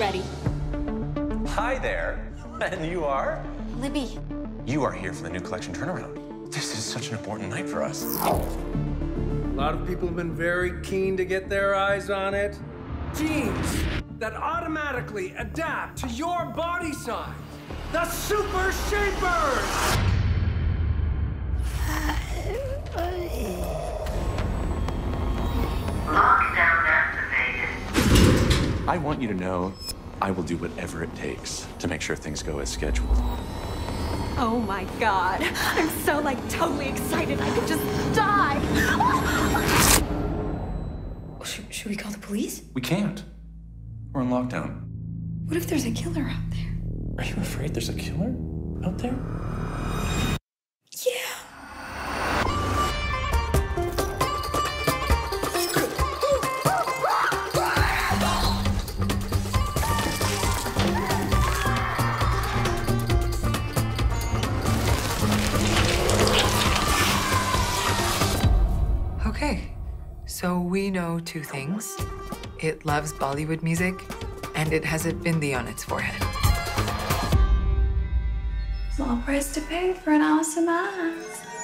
ready. Hi there. And you are? Libby. You are here for the new collection turnaround. This is such an important night for us. A lot of people have been very keen to get their eyes on it. Jeans that automatically adapt to your body size. The Super Shapers! Lockdown activated. I want you to know I will do whatever it takes to make sure things go as scheduled. Oh my god. I'm so like totally excited. I could just die. Should, should we call the police? We can't. We're in lockdown. What if there's a killer out there? Are you afraid there's a killer out there? Okay, so we know two things. It loves Bollywood music, and it has a bindi on its forehead. Small price to pay for an awesome ass.